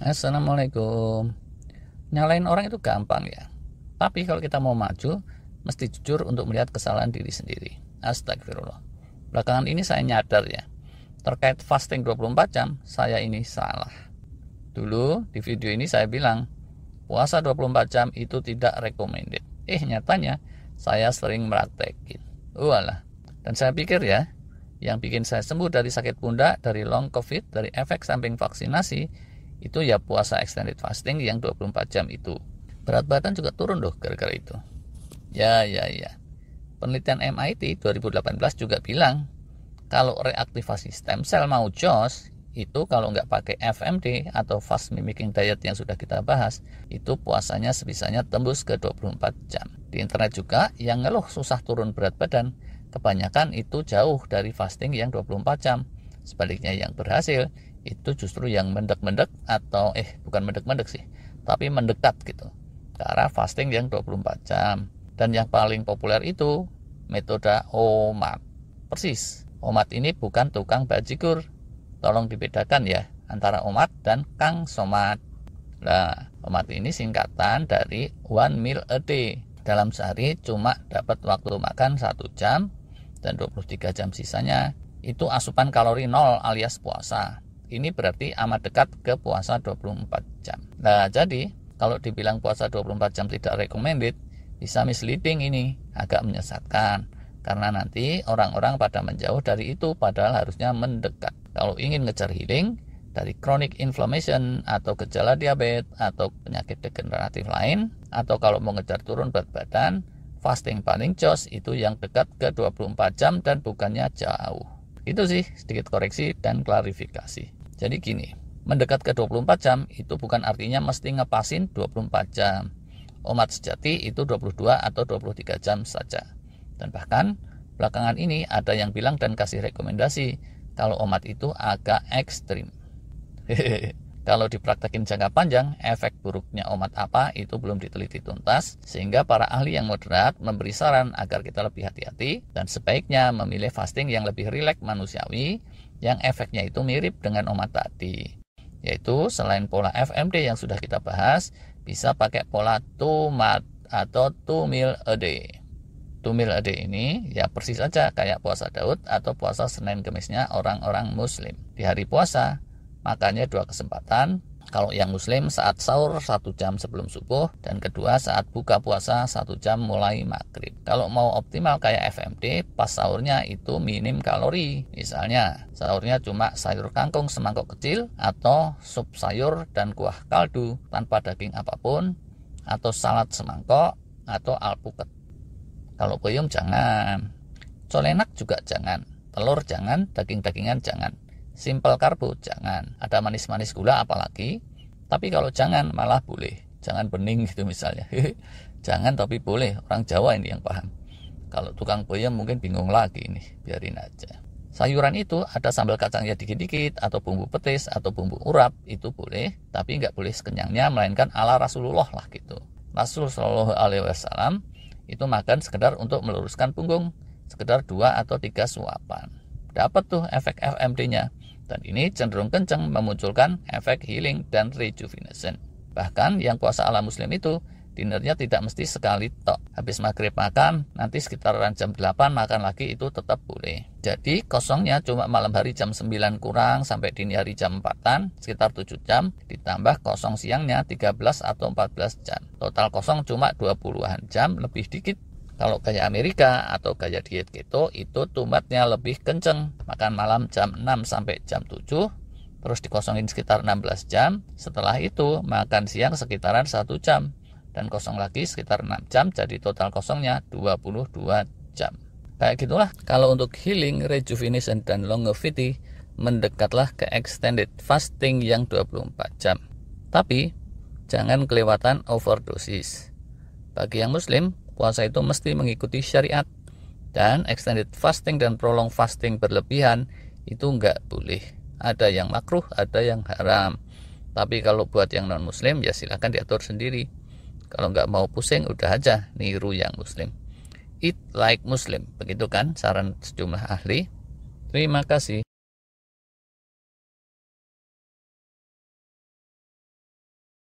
Assalamualaikum. Nyalain orang itu gampang ya. Tapi kalau kita mau maju, mesti jujur untuk melihat kesalahan diri sendiri. Astagfirullah. Belakangan ini saya nyadar ya. Terkait fasting 24 jam, saya ini salah. Dulu di video ini saya bilang, puasa 24 jam itu tidak recommended. Eh nyatanya, saya sering meraktekin. Walah. Dan saya pikir ya, yang bikin saya sembuh dari sakit pundak, dari long covid, dari efek samping vaksinasi, itu ya puasa extended fasting yang 24 jam itu. Berat badan juga turun loh gara-gara itu. Ya, ya, ya. Penelitian MIT 2018 juga bilang kalau reaktivasi stem cell mau jos itu kalau nggak pakai FMD atau fast mimicking diet yang sudah kita bahas itu puasanya sebisanya tembus ke 24 jam di internet juga yang ngeluh susah turun berat badan kebanyakan itu jauh dari fasting yang 24 jam sebaliknya yang berhasil itu justru yang mendek-mendek atau eh bukan mendek-mendek sih tapi mendekat gitu. Ke fasting yang 24 jam. Dan yang paling populer itu metode OMAD persis. OMAD ini bukan tukang bajigur tolong dibedakan ya antara OMAD dan Kang Somat nah OMAD ini singkatan dari one meal a day. Dalam sehari cuma dapat waktu makan satu jam dan 23 jam sisanya. Itu asupan kalori nol alias puasa ini berarti amat dekat ke puasa 24 jam. Nah, jadi kalau dibilang puasa 24 jam tidak recommended, bisa misleading ini, agak menyesatkan. Karena nanti orang-orang pada menjauh dari itu padahal harusnya mendekat. Kalau ingin ngejar healing dari chronic inflammation atau gejala diabetes atau penyakit degeneratif lain atau kalau mau ngejar turun berat badan, fasting paling jos itu yang dekat ke 24 jam dan bukannya jauh. Itu sih sedikit koreksi dan klarifikasi. Jadi gini, mendekat ke 24 jam itu bukan artinya mesti ngepasin 24 jam. Omat sejati itu 22 atau 23 jam saja. Dan bahkan belakangan ini ada yang bilang dan kasih rekomendasi kalau omat itu agak ekstrim. Kalau dipraktekin jangka panjang, efek buruknya omat apa itu belum diteliti tuntas, sehingga para ahli yang moderat memberi saran agar kita lebih hati-hati dan sebaiknya memilih fasting yang lebih rileks manusiawi, yang efeknya itu mirip dengan omat tadi. Yaitu selain pola FMD yang sudah kita bahas, bisa pakai pola tumat atau meal a day. Meal a day ini ya persis saja kayak puasa Daud atau puasa Senin Kemisnya orang-orang Muslim. Di hari puasa, Makanya dua kesempatan. Kalau yang muslim saat sahur satu jam sebelum subuh dan kedua saat buka puasa satu jam mulai maghrib. Kalau mau optimal kayak FMD, pas sahurnya itu minim kalori. Misalnya sahurnya cuma sayur kangkung semangkok kecil atau sup sayur dan kuah kaldu tanpa daging apa pun atau salad semangkok atau alpukat. Kalau peyem jangan. Colenak juga jangan. Telur jangan, daging-dagingan jangan simple karbo jangan. Ada manis-manis gula apalagi. Tapi kalau jangan malah boleh. Jangan bening gitu misalnya. Jangan tapi boleh. Orang Jawa ini yang paham. Kalau tukang boyem mungkin bingung lagi ini. Biarin aja. Sayuran itu ada sambal kacangnya dikit-dikit atau bumbu petis atau bumbu urap itu boleh. Tapi nggak boleh sekenyangnya melainkan ala Rasulullah lah gitu. Rasul Shallallahu Alaihi Wasallam itu makan sekedar untuk meluruskan punggung. Sekedar dua atau tiga suapan. Dapat tuh efek FMD-nya dan ini cenderung kencang memunculkan efek healing dan rejuvenation. Bahkan yang puasa ala muslim itu dinernya tidak mesti sekali tok. Habis maghrib makan, nanti sekitaran jam 8 makan lagi itu tetap boleh. Jadi kosongnya cuma malam hari jam 9 kurang sampai dini hari jam 4-an, sekitar 7 jam, ditambah kosong siangnya 13 atau 14 jam. Total kosong cuma 20-an jam, lebih dikit kalau gaya Amerika atau gaya diet keto itu tumatnya lebih kenceng. Makan malam jam 6 sampai jam 7, terus dikosongin sekitar 16 jam. Setelah itu makan siang sekitaran 1 jam dan kosong lagi sekitar 6 jam jadi total kosongnya 22 jam. Kayak gitulah. Kalau untuk healing, rejuvenation dan longevity mendekatlah ke extended fasting yang 24 jam. Tapi jangan kelewatan overdosis. Bagi yang muslim, puasa itu mesti mengikuti syariat. Dan extended fasting dan prolong fasting berlebihan itu nggak boleh. Ada yang makruh ada yang haram. Tapi kalau buat yang non muslim ya silahkan diatur sendiri. Kalau nggak mau pusing udah aja niru yang muslim. Eat like muslim. Begitu kan saran sejumlah ahli. Terima kasih